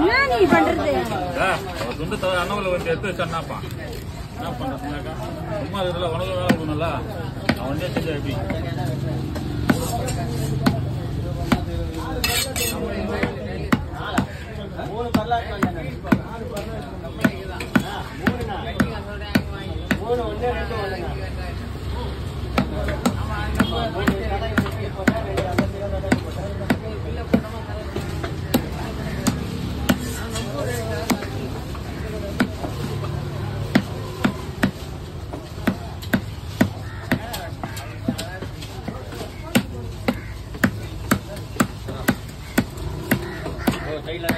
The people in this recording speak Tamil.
என்ன நீ பண்றது? துண்டு தவிர அண்ணாவில் வந்து எடுத்து வச்சா என்னப்பா என்ன பண்ணுறதுனாக்கா சும்மா இதில் உனக்கு வேலை கொடுக்கணும்ல அவன் செஞ்சா எப்படி மூணு வந்தாங்க மூணு ஒன்று ரெண்டு thấy là